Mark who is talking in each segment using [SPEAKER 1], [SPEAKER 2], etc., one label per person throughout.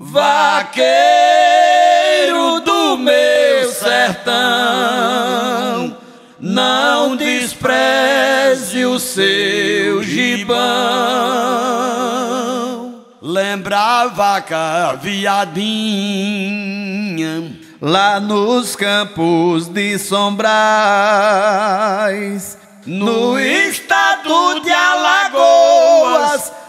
[SPEAKER 1] Vaqueiro do meu sertão, não despreze o seu gibão.
[SPEAKER 2] Lembra a vaca viadinha lá nos campos de Sombrais, no estado de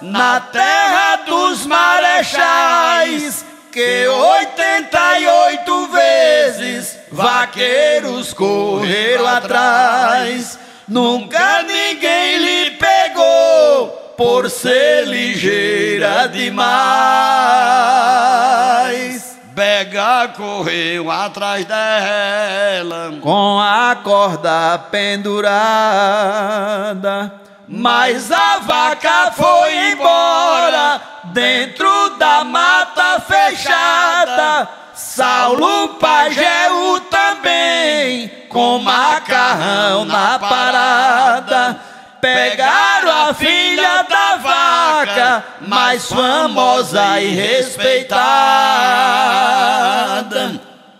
[SPEAKER 2] na terra dos marechais, que oitenta e oito vezes vaqueiros correram atrás. Nunca ninguém lhe pegou por ser ligeira demais. Bega correu atrás dela com a corda pendurada. Mas a vaca foi embora dentro da mata fechada. Saulo Pageu também com macarrão na parada. Pegaram a filha da vaca, mais famosa e respeitada.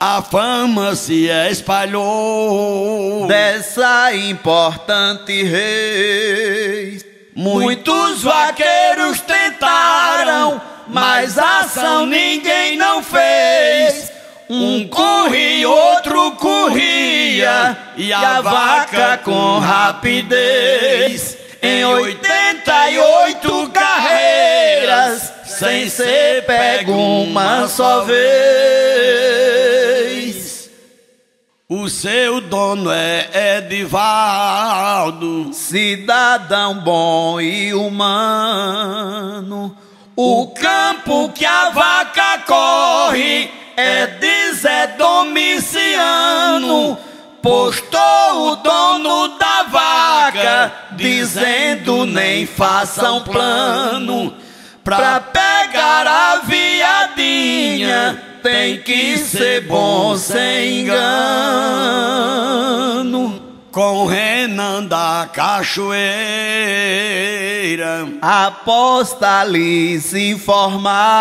[SPEAKER 2] A fama se espalhou dessa importante reis. Muitos vaqueiros tentaram, mas ação ninguém não fez. Um corria, outro corria, e a vaca com rapidez. Em oitenta e oito carreiras, sem ser pego uma só vez. Seu dono é Edivaldo, cidadão bom e humano. O campo que a vaca corre é de Zé Domiciano. Postou o dono da vaca, dizendo nem façam plano. Pra pegar a viadinha, tem que ser bom sem engano. Com Renan da Cachoeira, aposta ali se informava.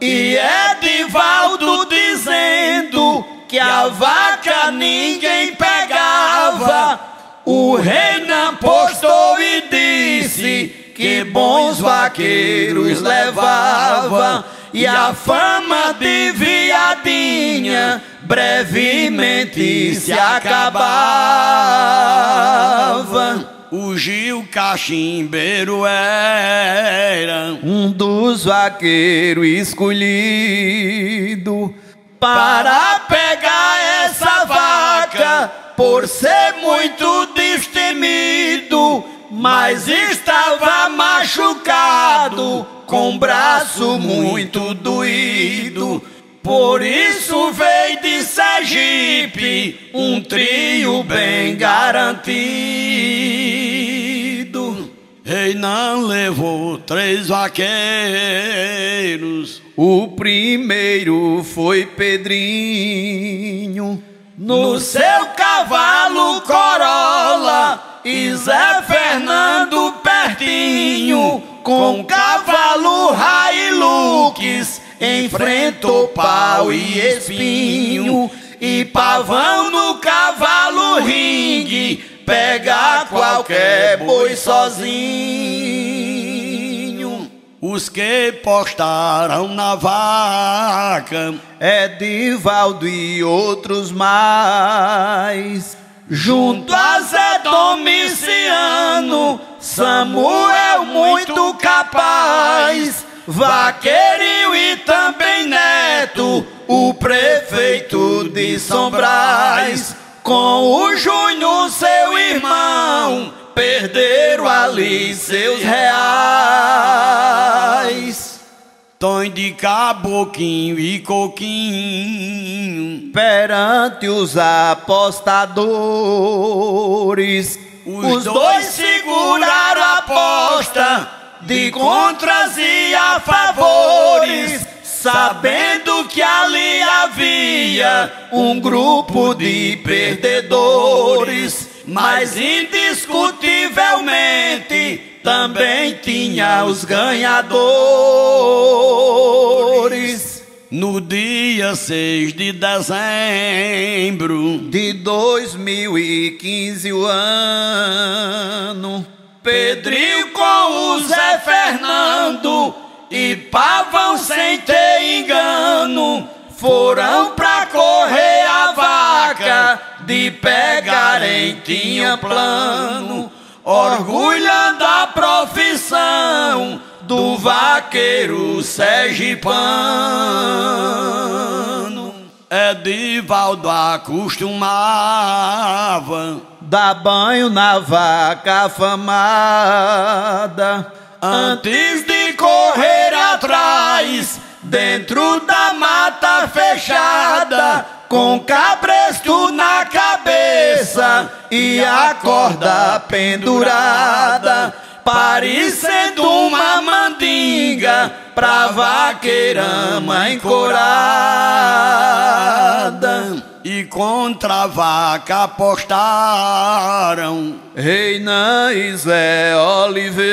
[SPEAKER 2] E Edivaldo dizendo que a vaca ninguém pegava. O Renan postou e que bons vaqueiros levava. E a fama de viadinha brevemente se acabava. O Gil Cachimbeiro era um dos vaqueiros escolhido para pegar essa vaca por ser muito destemido, mas estava machucado com o braço muito doído. Por isso veio de Sergipe um trio bem garantido. Rei não levou três vaqueiros. O primeiro foi Pedrinho. No seu cavalo Corolla e Zé Fernando pertinho. Com cavalo Hilux enfrentou pau e espinho. E pavão no cavalo ringue pega qualquer boi sozinho. Os que postaram na vaca, Edivaldo e outros mais. Junto a Zé Domiciano, Samuel muito capaz, Vaqueirinho e também Neto, o prefeito de Sombrais. Com o Júnior, seu irmão, perderam ali seus reais. Tom de caboquinho e coquinho perante os apostadores. Os, dois seguraram a aposta de contras e a favores sabendo que ali havia um grupo de perdedores, mas indiscutivelmente também tinha os ganhadores.
[SPEAKER 1] No dia 6 de dezembro
[SPEAKER 2] de 2015 o ano,
[SPEAKER 1] Pedrinho com o Zé Fernando e Pavão sem ter engano foram pra correr a vaca de pegarem tinha plano orgulhando a profissão do vaqueiro sergipano. Edivaldo acostumava
[SPEAKER 2] dar banho na vaca afamada
[SPEAKER 1] antes de correr atrás dentro da mata fechada com cabresto na cabeça e a corda pendurada parecendo uma mandinga pra vaqueirama encorada. E contra a vaca apostaram
[SPEAKER 2] Reina e Zé Oliveira,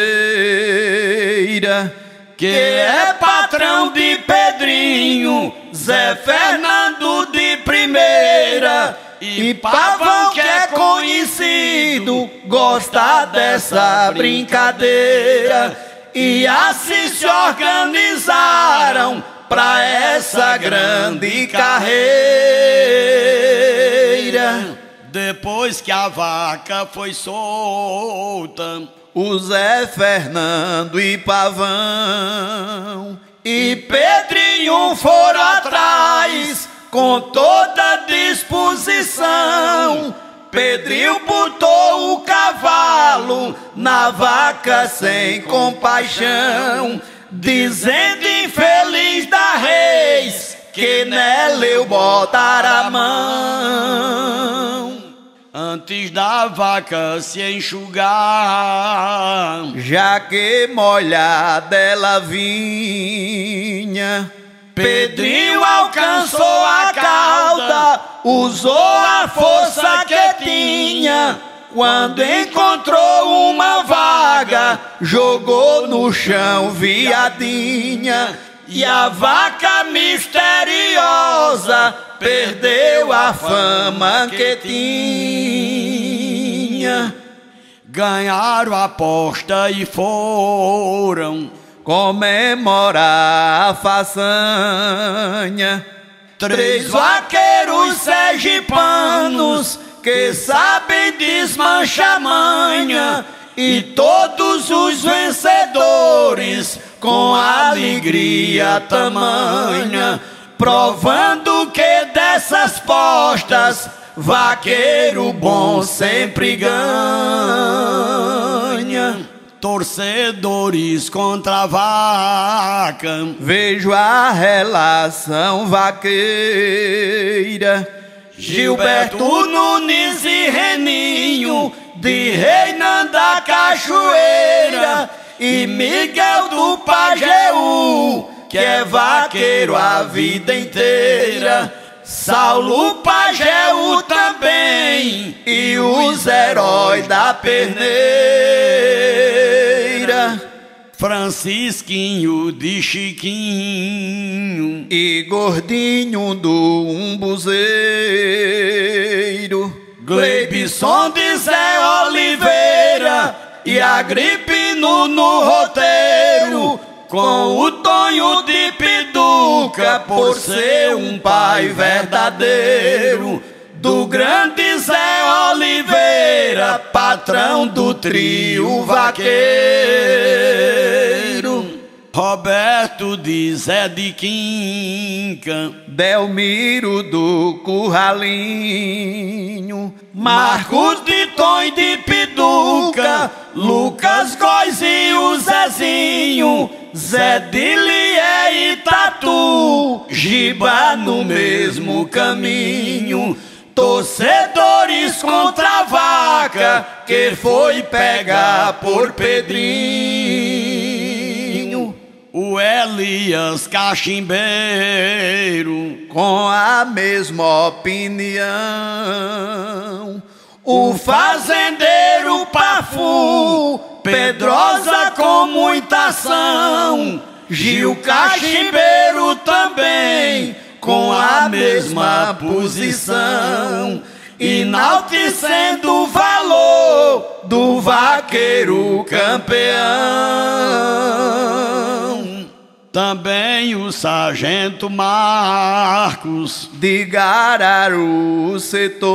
[SPEAKER 1] que é patrão de Pedrinho, Zé Fernando de primeira e Pavão que é conhecido gosta dessa brincadeira. E assim se organizaram pra essa grande carreira. Depois que a vaca foi solta,
[SPEAKER 2] o Zé Fernando e Pavão
[SPEAKER 1] e Pedrinho foram atrás com toda disposição. Pedrinho botou o cavalo na vaca sem compaixão, dizendo infeliz da reis que nela eu botar a mão. Antes da vaca se enxugar,
[SPEAKER 2] já que molhada ela vinha
[SPEAKER 1] Pedrinho alcançou a cauda, usou a força que tinha. Quando encontrou uma vaga, jogou no chão viadinha. E a vaca misteriosa perdeu a fama que tinha. Ganharam a aposta e foram
[SPEAKER 2] comemorar a façanha.
[SPEAKER 1] Três vaqueiros sergipanos que sabem desmanchar manha e todos os vencedores com alegria tamanha, provando que dessas postas vaqueiro bom sempre ganha torcedores contra a vaca.
[SPEAKER 2] Vejo a relação vaqueira.
[SPEAKER 1] Gilberto Nunes e Reninho, de Reina da Cachoeira, e Miguel do Pajeú, que é vaqueiro a vida inteira. Saulo Pajeú também, e os heróis da perneira. Francisquinho de Chiquinho
[SPEAKER 2] e Gordinho do Umbuzeiro,
[SPEAKER 1] Gleibson de Zé Oliveira e Agripino no roteiro, com o Tonho de Piduca por ser um pai verdadeiro. Do grande Zé Oliveira, patrão do trio vaqueiro. Roberto de Zé de Quinca,
[SPEAKER 2] Delmiro do Curralinho,
[SPEAKER 1] Marcos de Tom de Piduca, Lucas Góis e o Zezinho, Zé de Lié e Tatu, Giba no mesmo caminho. Torcedores contra a vaca que foi pegar por Pedrinho. O Elias Cachimbeiro
[SPEAKER 2] com a mesma opinião.
[SPEAKER 1] O fazendeiro Pafu, Pedrosa com muita ação.
[SPEAKER 2] Gil Cachimbeiro também, mesma posição, enaltecendo o valor do vaqueiro campeão. Também o sargento Marcos
[SPEAKER 1] de Gararu setor.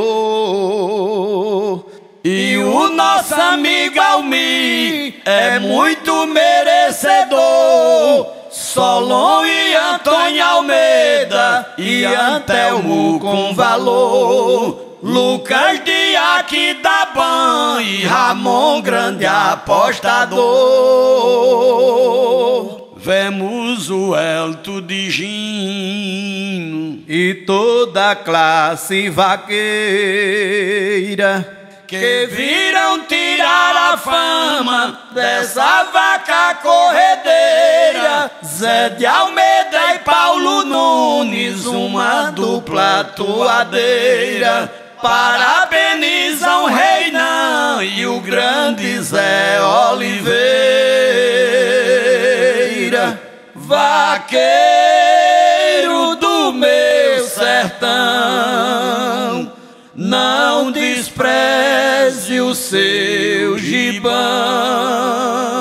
[SPEAKER 2] E o nosso amigo Almi é muito merecedor. Solon e Antônio Almeida e Antelmo com valor. Lucas de aqui da Ban e Ramon grande apostador. Vemos o Elto de Gino
[SPEAKER 1] e toda a classe vaqueira
[SPEAKER 2] que viram tirar a fama dessa vaca corredeira. Zé de Almeida e Paulo Nunes, uma dupla atuadeira. Parabenizam Reinão e o grande Zé Oliveira, vaqueiro do meu sertão. Não despreze o seu gibão.